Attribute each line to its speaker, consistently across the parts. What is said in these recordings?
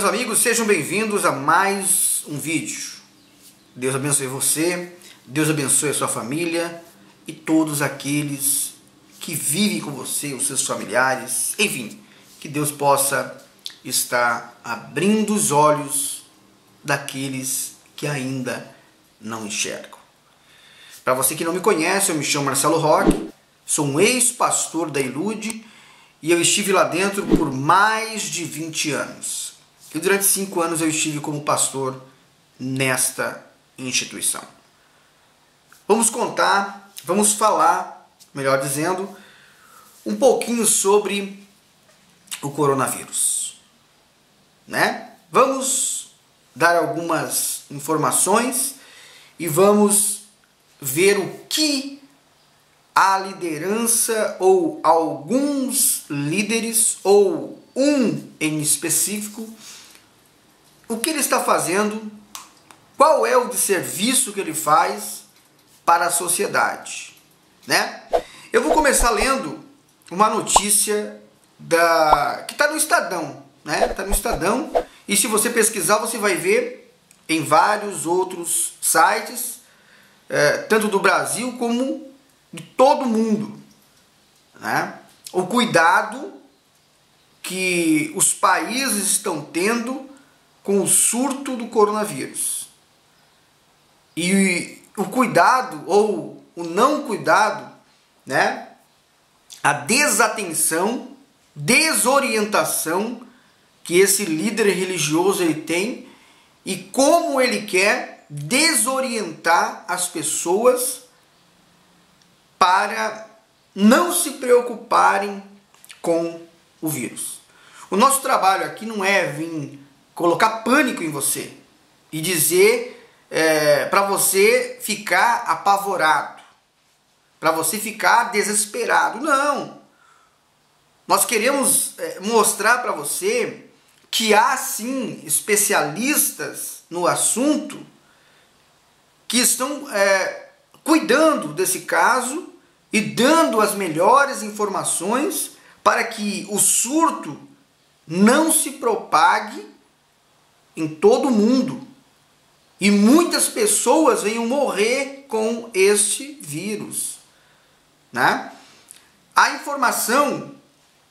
Speaker 1: meus amigos, sejam bem-vindos a mais um vídeo. Deus abençoe você, Deus abençoe a sua família e todos aqueles que vivem com você, os seus familiares, enfim, que Deus possa estar abrindo os olhos daqueles que ainda não enxergam. Para você que não me conhece, eu me chamo Marcelo Roque, sou um ex-pastor da Ilude e eu estive lá dentro por mais de 20 anos. E durante cinco anos eu estive como pastor nesta instituição. Vamos contar, vamos falar, melhor dizendo, um pouquinho sobre o coronavírus. Né? Vamos dar algumas informações e vamos ver o que a liderança ou alguns líderes ou um em específico, o que ele está fazendo, qual é o de serviço que ele faz para a sociedade, né? Eu vou começar lendo uma notícia da que está no Estadão, né? Está no Estadão e se você pesquisar você vai ver em vários outros sites, é, tanto do Brasil como de todo mundo. Né? O cuidado que os países estão tendo com o surto do coronavírus. E o cuidado ou o não cuidado, né? A desatenção, desorientação que esse líder religioso ele tem e como ele quer desorientar as pessoas para não se preocuparem com o vírus. O nosso trabalho aqui não é vir colocar pânico em você e dizer é, para você ficar apavorado, para você ficar desesperado. Não! Nós queremos é, mostrar para você que há sim especialistas no assunto que estão é, cuidando desse caso e dando as melhores informações para que o surto não se propague em todo o mundo e muitas pessoas venham morrer com este vírus. Né? A informação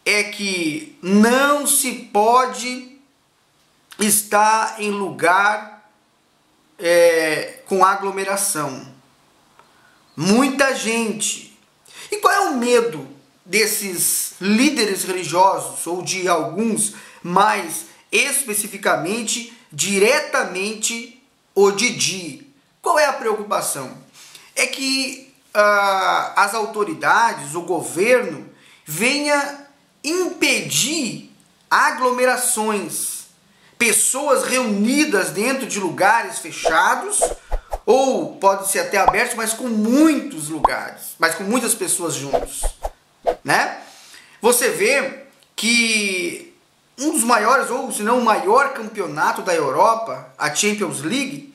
Speaker 1: é que não se pode estar em lugar é, com aglomeração. Muita gente e qual é o medo desses líderes religiosos, ou de alguns mais especificamente, diretamente o Didi? Qual é a preocupação? É que uh, as autoridades, o governo, venha impedir aglomerações, pessoas reunidas dentro de lugares fechados ou pode ser até aberto, mas com muitos lugares, mas com muitas pessoas juntos, né? Você vê que um dos maiores, ou se não o maior campeonato da Europa, a Champions League,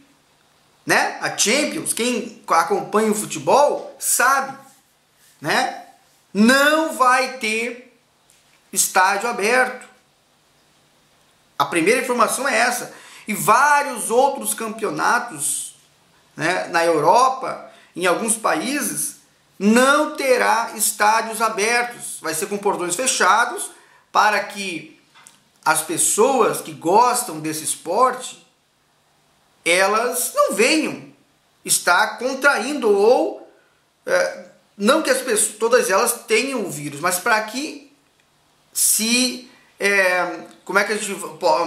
Speaker 1: né? A Champions, quem acompanha o futebol sabe, né? Não vai ter estádio aberto. A primeira informação é essa. E vários outros campeonatos né, na Europa, em alguns países, não terá estádios abertos. Vai ser com portões fechados para que as pessoas que gostam desse esporte elas não venham estar contraindo ou é, não que as pessoas todas elas tenham o vírus, mas para que se é, como é que a gente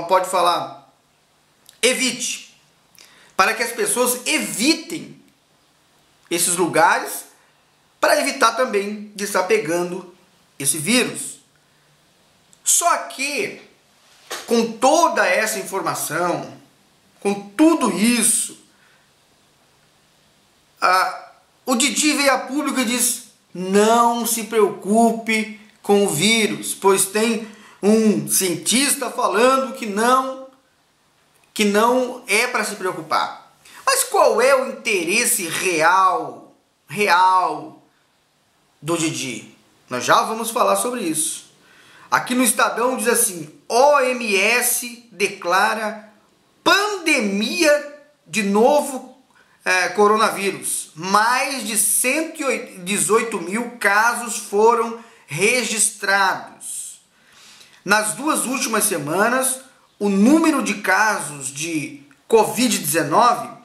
Speaker 1: pode falar evite para que as pessoas evitem esses lugares, para evitar também de estar pegando esse vírus. Só que, com toda essa informação, com tudo isso, a, o Didi veio a público e diz: não se preocupe com o vírus, pois tem um cientista falando que não que não é para se preocupar. Mas qual é o interesse real, real do Didi? Nós já vamos falar sobre isso. Aqui no Estadão diz assim: OMS declara pandemia de novo é, coronavírus. Mais de 118 mil casos foram registrados. Nas duas últimas semanas, o número de casos de Covid-19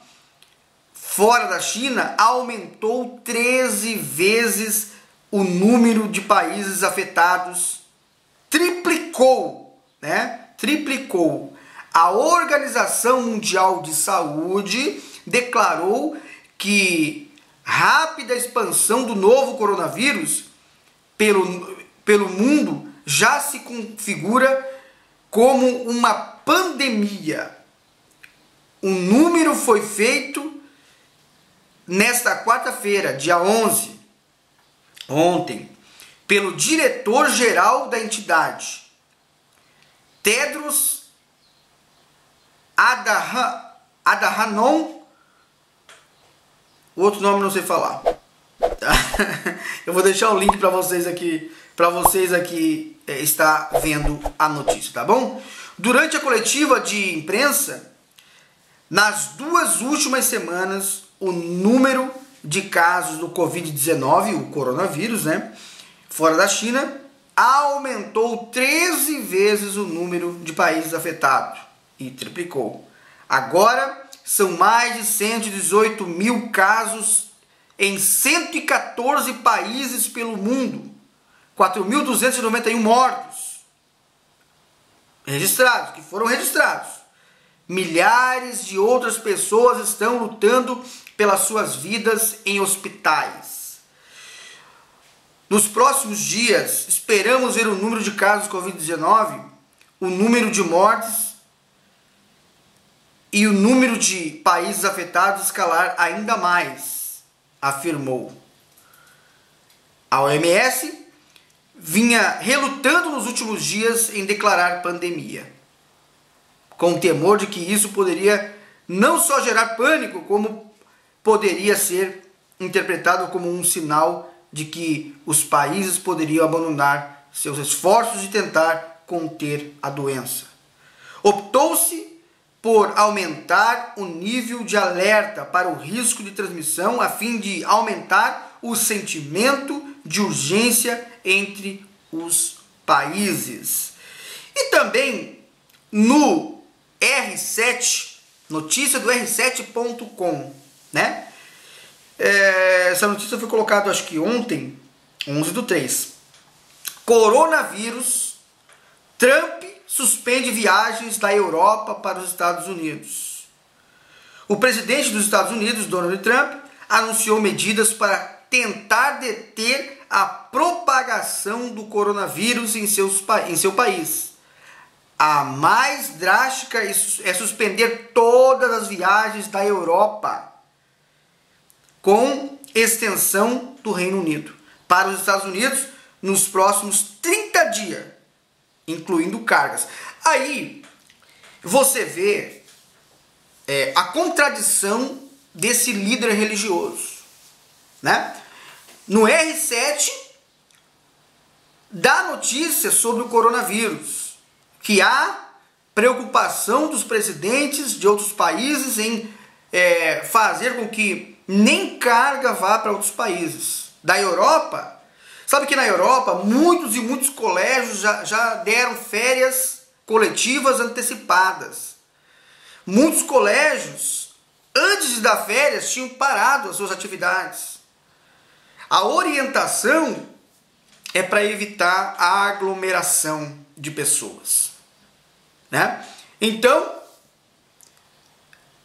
Speaker 1: fora da China aumentou 13 vezes o número de países afetados, triplicou, né? Triplicou. A Organização Mundial de Saúde declarou que rápida expansão do novo coronavírus pelo, pelo mundo já se configura como uma pandemia. Um número foi feito nesta quarta-feira, dia 11, ontem, pelo diretor-geral da entidade, Tedros Adhanom, o outro nome não sei falar. Eu vou deixar o link para vocês aqui, para vocês aqui é, estar vendo a notícia, tá bom? Durante a coletiva de imprensa, nas duas últimas semanas, o número de casos do Covid-19, o coronavírus, né, fora da China, aumentou 13 vezes o número de países afetados e triplicou. Agora são mais de 118 mil casos em 114 países pelo mundo, 4.291 mortos registrados, que foram registrados. Milhares de outras pessoas estão lutando pelas suas vidas em hospitais. Nos próximos dias, esperamos ver o número de casos de Covid-19, o número de mortes e o número de países afetados escalar ainda mais, afirmou. A OMS vinha relutando nos últimos dias em declarar pandemia, com o temor de que isso poderia não só gerar pânico, como poderia ser interpretado como um sinal de que os países poderiam abandonar seus esforços de tentar conter a doença. Optou-se por aumentar o nível de alerta para o risco de transmissão a fim de aumentar o sentimento de urgência entre os países. E também no R7, notícia do R7.com, né? É, essa notícia foi colocada acho que ontem, 11 do 3. Coronavírus, Trump suspende viagens da Europa para os Estados Unidos. O presidente dos Estados Unidos, Donald Trump, anunciou medidas para tentar deter a propagação do coronavírus em, seus, em seu país. A mais drástica é suspender todas as viagens da Europa com extensão do Reino Unido para os Estados Unidos nos próximos 30 dias, incluindo cargas. Aí você vê é, a contradição desse líder religioso, né? No R7 dá notícia sobre o coronavírus, que há preocupação dos presidentes de outros países em é, fazer com que nem carga vá para outros países. Da Europa, sabe que na Europa muitos e muitos colégios já, já deram férias coletivas antecipadas. Muitos colégios, antes de dar férias, tinham parado as suas atividades. A orientação é para evitar a aglomeração de pessoas. Né? Então,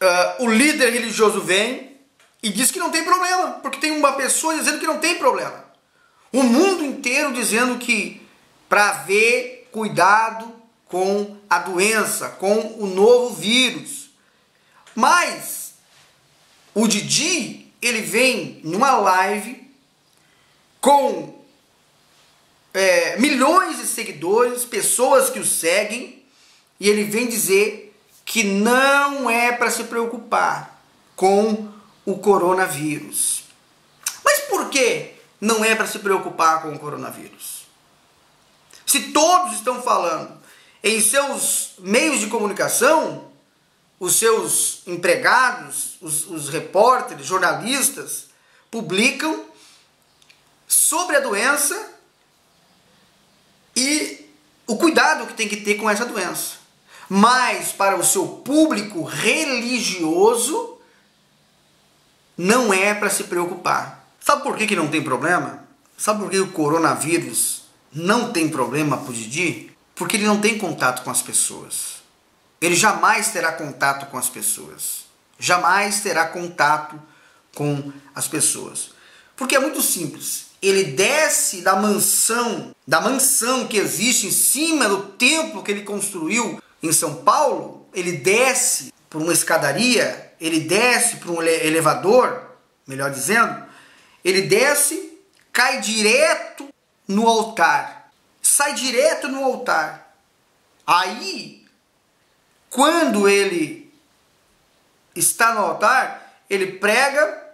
Speaker 1: uh, o líder religioso vem, e diz que não tem problema, porque tem uma pessoa dizendo que não tem problema. O mundo inteiro dizendo que para ver cuidado com a doença, com o novo vírus. Mas o Didi, ele vem numa live com é, milhões de seguidores, pessoas que o seguem, e ele vem dizer que não é para se preocupar com o coronavírus. Mas por que não é para se preocupar com o coronavírus? Se todos estão falando em seus meios de comunicação, os seus empregados, os, os repórteres, jornalistas, publicam sobre a doença e o cuidado que tem que ter com essa doença. Mas para o seu público religioso, não é para se preocupar. Sabe por que, que não tem problema? Sabe por que o coronavírus não tem problema para o Didi? Porque ele não tem contato com as pessoas. Ele jamais terá contato com as pessoas. Jamais terá contato com as pessoas. Porque é muito simples. Ele desce da mansão, da mansão que existe em cima do templo que ele construiu em São Paulo, ele desce por uma escadaria, ele desce por um elevador, melhor dizendo, ele desce, cai direto no altar, sai direto no altar. Aí, quando ele está no altar, ele prega,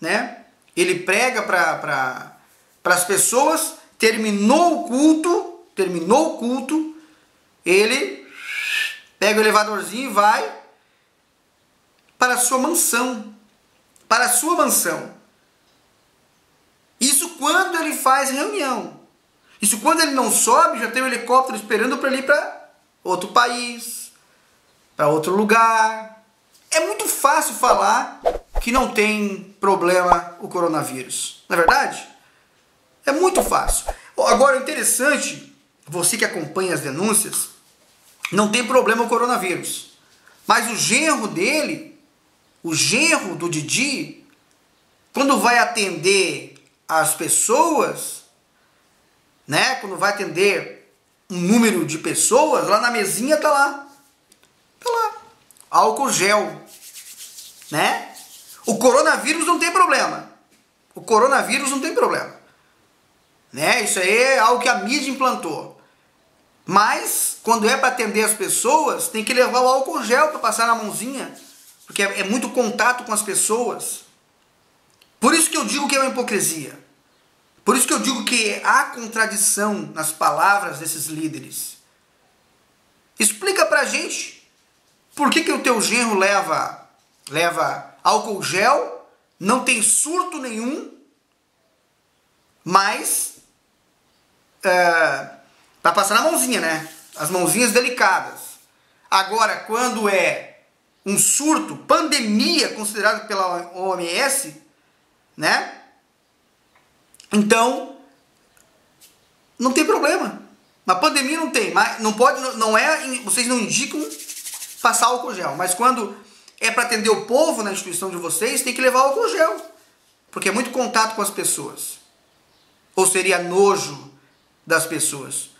Speaker 1: né? Ele prega para as pessoas, terminou o culto, terminou o culto, ele pega o elevadorzinho e vai para a sua mansão. Para a sua mansão. Isso quando ele faz reunião. Isso quando ele não sobe, já tem um helicóptero esperando para ele ir para outro país, para outro lugar. É muito fácil falar que não tem problema o coronavírus. Não é verdade? É muito fácil. Agora, interessante, você que acompanha as denúncias, não tem problema o coronavírus. Mas o genro dele, o genro do Didi, quando vai atender as pessoas, né? Quando vai atender um número de pessoas, lá na mesinha tá lá. Tá lá. Álcool gel. Né? O coronavírus não tem problema. O coronavírus não tem problema. Né? Isso aí é algo que a mídia implantou. Mas, quando é para atender as pessoas, tem que levar o álcool gel para passar na mãozinha, porque é, é muito contato com as pessoas. Por isso que eu digo que é uma hipocrisia. Por isso que eu digo que há contradição nas palavras desses líderes. Explica pra gente por que, que o teu genro leva, leva álcool gel, não tem surto nenhum, mas uh, Tá passando a mãozinha, né? As mãozinhas delicadas. Agora, quando é um surto, pandemia considerado pela OMS, né? Então, não tem problema. Na pandemia não tem, mas não pode, não é, vocês não indicam passar álcool gel, mas quando é para atender o povo na instituição de vocês, tem que levar álcool gel, porque é muito contato com as pessoas. Ou seria nojo das pessoas.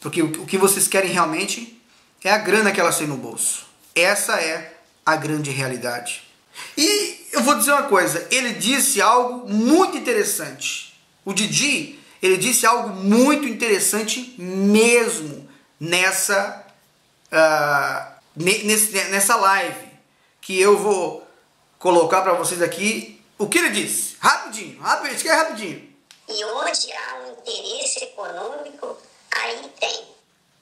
Speaker 1: Porque o que vocês querem realmente é a grana que elas têm no bolso. Essa é a grande realidade. E eu vou dizer uma coisa, ele disse algo muito interessante. O Didi, ele disse algo muito interessante mesmo nessa, uh, nesse, nessa live que eu vou colocar para vocês aqui. O que ele disse? Rapidinho, rapidinho, isso aqui é rapidinho.
Speaker 2: E onde há um interesse econômico, aí tem.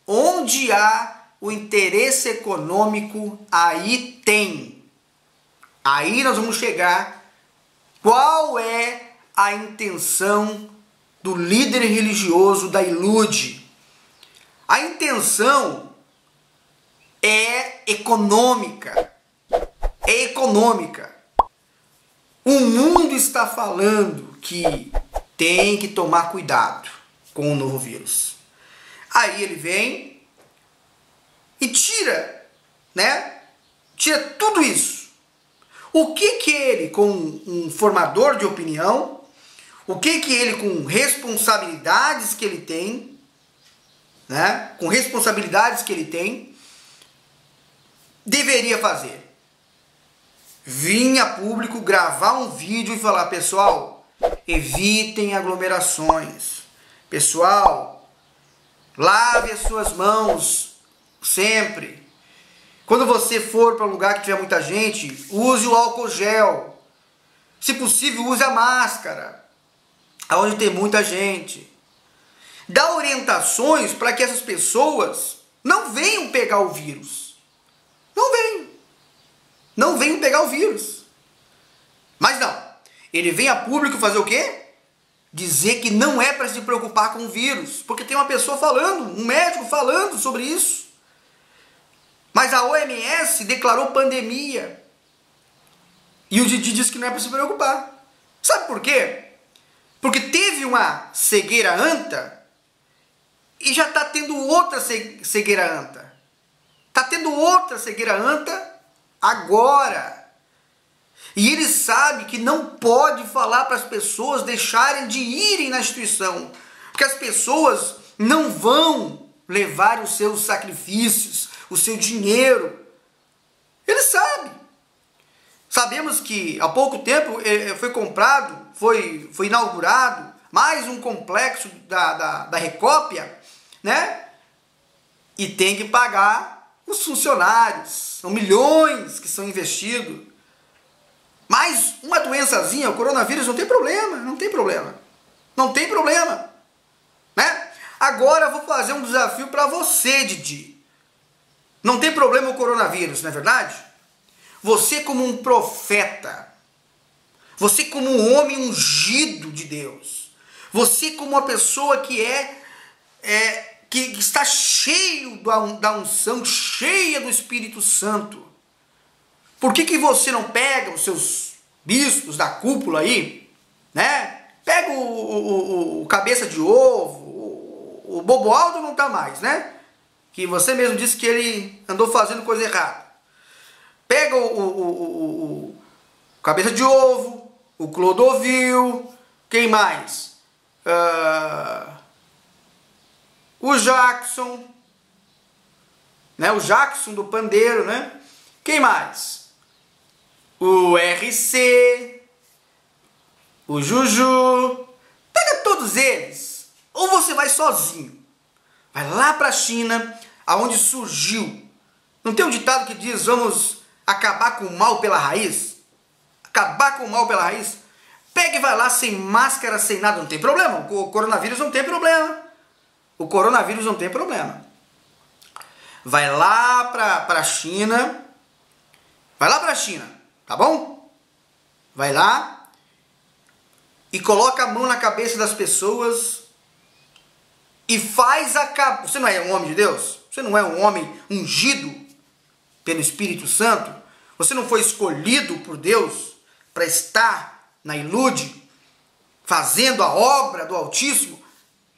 Speaker 1: Onde há o interesse econômico, aí tem. Aí nós vamos chegar. Qual é a intenção do líder religioso da Ilude? A intenção é econômica. É econômica. O mundo está falando que tem que tomar cuidado com o novo vírus. Aí ele vem e tira, né? Tira tudo isso. O que que ele, com um formador de opinião, o que que ele, com responsabilidades que ele tem, né? Com responsabilidades que ele tem, deveria fazer? Vinha público gravar um vídeo e falar, pessoal, evitem aglomerações. Pessoal, Lave as suas mãos sempre. Quando você for para um lugar que tiver muita gente, use o álcool gel. Se possível, use a máscara. Aonde tem muita gente. dá orientações para que essas pessoas não venham pegar o vírus. Não venham. Não venham pegar o vírus. Mas não. Ele vem a público fazer o quê? Dizer que não é para se preocupar com o vírus. Porque tem uma pessoa falando, um médico falando sobre isso. Mas a OMS declarou pandemia. E o Didi disse que não é para se preocupar. Sabe por quê? Porque teve uma cegueira anta e já está tendo outra cegueira anta. Está tendo outra cegueira anta agora. E ele sabe que não pode falar para as pessoas deixarem de irem na instituição, porque as pessoas não vão levar os seus sacrifícios, o seu dinheiro. Ele sabe. Sabemos que há pouco tempo eh, eh, foi comprado, foi, foi inaugurado mais um complexo da, da, da Recópia, né? E tem que pagar os funcionários. São milhões que são investidos. Mas uma doençazinha, o coronavírus, não tem problema, não tem problema. Não tem problema. Né? Agora eu vou fazer um desafio para você, Didi. Não tem problema o coronavírus, não é verdade? Você como um profeta, você como um homem ungido de Deus, você como uma pessoa que é, é que, está cheio da, unção, cheia do Espírito Santo, por que, que você não pega os seus bispos da cúpula aí, né? Pega o, o, o, cabeça de ovo, o, o Bobo Aldo não tá mais, né? Que você mesmo disse que ele andou fazendo coisa errada. Pega o, o, cabeça de ovo, o Clodovil, quem mais? Uh, o Jackson, né? O Jackson do pandeiro, né? Quem mais? o RC, o Juju. Pega todos eles. Ou você vai sozinho. Vai lá para a China, aonde surgiu. Não tem um ditado que diz vamos acabar com o mal pela raiz? Acabar com o mal pela raiz? Pega e vai lá sem máscara, sem nada, não tem problema. O coronavírus não tem problema. O coronavírus não tem problema. Vai lá para a China. Vai lá para a China Tá bom? Vai lá e coloca a mão na cabeça das pessoas e faz a. Você não é um homem de Deus? Você não é um homem ungido pelo Espírito Santo? Você não foi escolhido por Deus para estar na ilude, fazendo a obra do Altíssimo?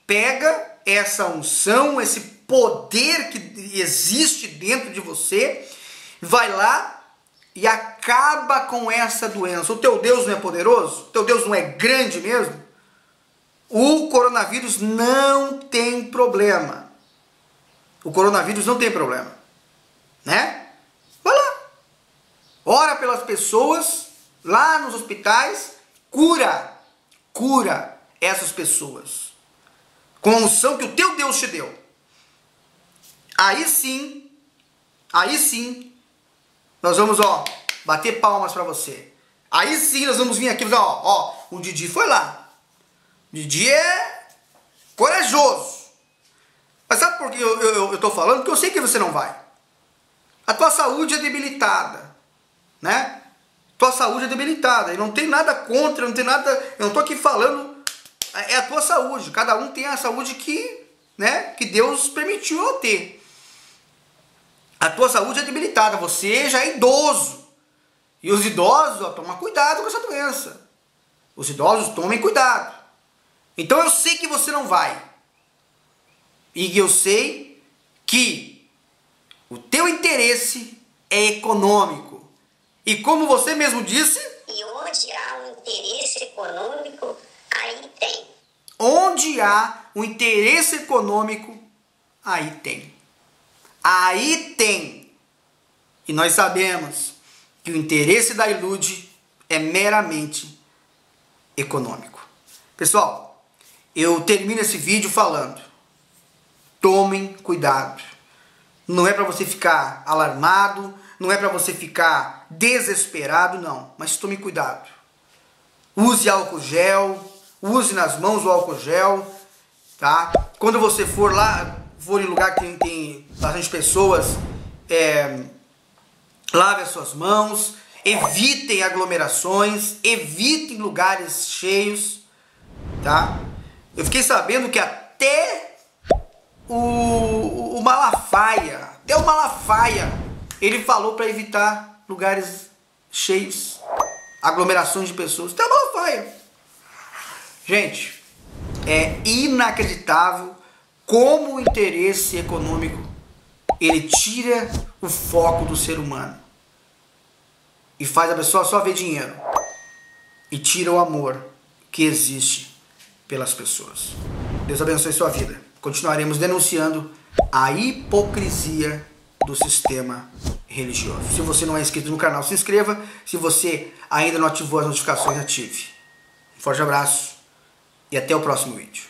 Speaker 1: Pega essa unção, esse poder que existe dentro de você, vai lá e acaba com essa doença. O teu Deus não é poderoso? O teu Deus não é grande mesmo? O coronavírus não tem problema. O coronavírus não tem problema. Né? Vai lá. Ora pelas pessoas lá nos hospitais, cura, cura essas pessoas. Com a unção que o teu Deus te deu. Aí sim, aí sim, nós vamos, ó, bater palmas para você. Aí sim nós vamos vir aqui, ó, ó, o Didi foi lá. Didi é corajoso. Mas sabe por que eu, tô falando? Porque eu sei que você não vai. A tua saúde é debilitada, né? Tua saúde é debilitada. E não tem nada contra, não tem nada. Eu não tô aqui falando. É a tua saúde. Cada um tem a saúde que, né, que Deus permitiu eu ter a tua saúde é debilitada, você já é idoso. E os idosos, ó, tomam cuidado com essa doença. Os idosos tomem cuidado. Então eu sei que você não vai. E eu sei que o teu interesse é econômico. E como você mesmo disse,
Speaker 2: e onde há um interesse econômico, aí tem.
Speaker 1: Onde há um interesse econômico, aí tem. Aí tem. E nós sabemos que o interesse da Ilude é meramente econômico. Pessoal, eu termino esse vídeo falando: tomem cuidado. Não é para você ficar alarmado, não é para você ficar desesperado, não. Mas tome cuidado. Use álcool gel, use nas mãos o álcool gel tá? Quando você for lá, for em lugar que tem, bastante pessoas, é, lave as suas mãos, evitem aglomerações, evitem lugares cheios, tá? Eu fiquei sabendo que até o, o Malafaia, até o Malafaia, ele falou para evitar lugares cheios, aglomerações de pessoas, até o Malafaia. Gente, é inacreditável como o interesse econômico ele tira o foco do ser humano. E faz a pessoa só ver dinheiro. E tira o amor que existe pelas pessoas. Deus abençoe sua vida. Continuaremos denunciando a hipocrisia do sistema religioso. Se você não é inscrito no canal, se inscreva. Se você ainda não ativou as notificações, ative. Um forte abraço e até o próximo vídeo.